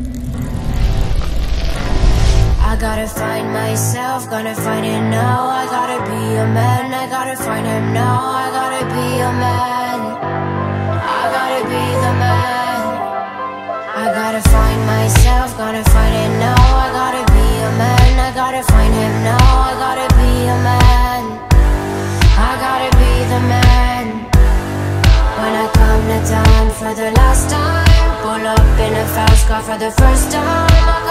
I gotta find myself, gonna find it now. I gotta be a man, I gotta find him now. I gotta be a man. got for the first time.